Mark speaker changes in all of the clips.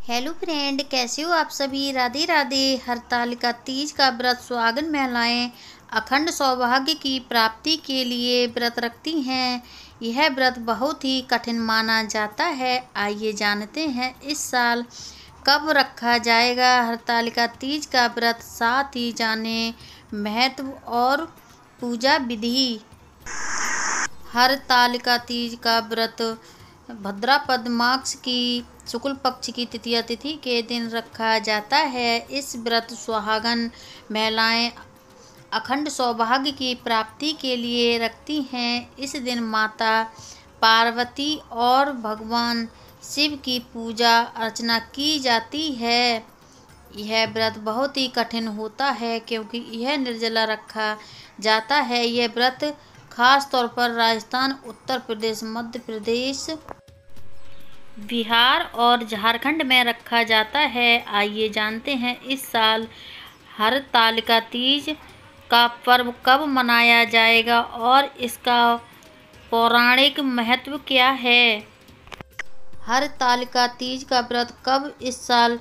Speaker 1: Hello friend, कैसे हो आप सभी? राधे राधे हरतालिका तीज का व्रत सुहागन महिलाएँ। अखंड सौभाग्य की प्राप्ति के लिए व्रत रखती हैं। यह व्रत बहुत ही कठिन माना जाता है। आइए जानते हैं इस साल कब रखा जाएगा हरतालिका तीज का व्रत, साथ ही जाने महत्व और पूजा विधि। हरतालिका तीज का व्रत भद्रापद माक्स की शुक्ल पक्ष की तृतीया तिथि के दिन रखा जाता है। इस व्रत सुहागन महिलाएँ अखंड सौभाग्य की प्राप्ति के लिए रखती हैं। इस दिन माता पार्वती और भगवान शिव की पूजा अर्चना की जाती है। यह व्रत बहुत ही कठिन होता है क्योंकि यह निर्जला रखा जाता है। यह व्रत खास तौर पर राजस्थान, उत्तर प्रदेश, मध्य प्रदेश बिहार और झारखंड में रखा जाता है। आइए जानते हैं, इस साल हर तालिका तीज का पर्व कब मनाया जाएगा और इसका पौराणिक महत्व क्या है? हर तालिका तीज का व्रत कब इस साल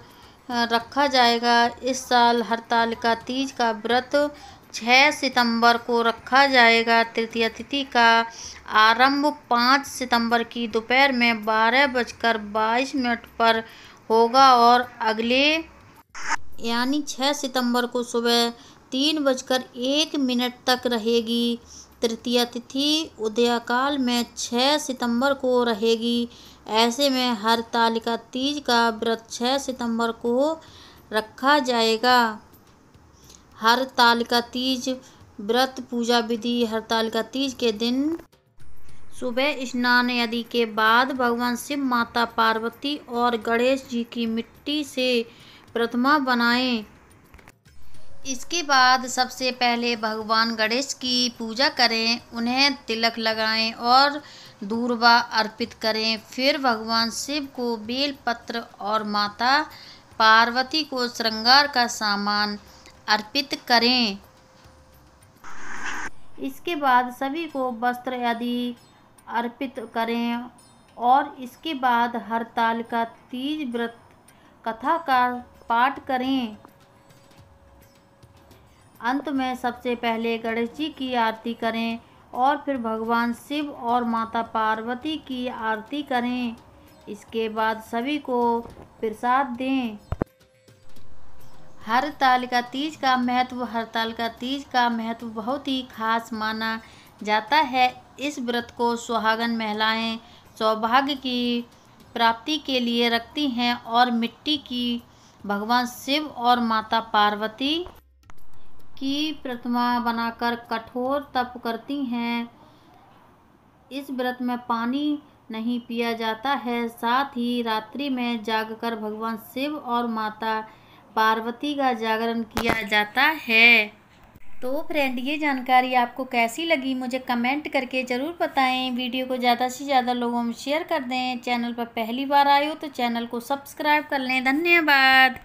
Speaker 1: रखा जाएगा? इस साल हरतालिका तीज का व्रत छः सितंबर को रखा जाएगा तृतीय तिथि का आरंभ पाँच सितंबर की दोपहर में बारह बजकर बाईस मिनट पर होगा और अगले, यानी छः सितंबर को सुबह तीन बजकर एक मिनट तक रहेगी तृतीय तिथि। उदयकाल में छः सितंबर को रहेगी। ऐसे में हर तालिका तीज का व्रत छः सितंबर को रखा जाएगा। हर तालिका तीज, व्रत, पूजा विधि हरतालिका तीज के दिन। सुबह स्नान आदि के बाद भगवान शिव, माता पार्वती और गणेश जी की मिट्टी से प्रतिमा बनाएँ। इसके बाद सबसे पहले भगवान गणेश की पूजा करें, उन्हें तिलक लगाएँ और दूरबा अर्पित करें। फिर भगवान शिव को बेलपत्र और माता पार्वती को श्रृंगार का सामान अर्पित करें। इसके बाद सभी को वस्त्र आदि अर्पित करें और इसके बाद हरताल का तीज व्रत, कथा का पाठ करें। अंत में सबसे पहले गणेश जी की आरती करें और फिर भगवान शिव और माता पार्वती की आरती करें। इसके बाद सभी को प्रसाद दें। हरताल का तीज का महत्व हरताल का तीज का महत्व बहुत ही खास माना जाता है। इस व्रत को सुहागन महिलाएँ सौभाग्य की प्राप्ति के लिए रखती हैं और मिट्टी की भगवान शिव और माता पार्वती की प्रतिमा बनाकर कठोर तप करती हैं। इस व्रत में पानी नहीं पिया जाता है, साथ ही रात्रि में जागकर भगवान शिव और माता पार्वती का जागरण किया जाता है। तो फ्रेंड ये जानकारी आपको कैसी लगी? मुझे कमेंट करके ज़रूर बताएँ। वीडियो को ज़्यादा से ज़्यादा लोगों में शेयर कर दें। चैनल पर पहली बार आए हो तो चैनल को सब्सक्राइब कर लें। धन्यवाद।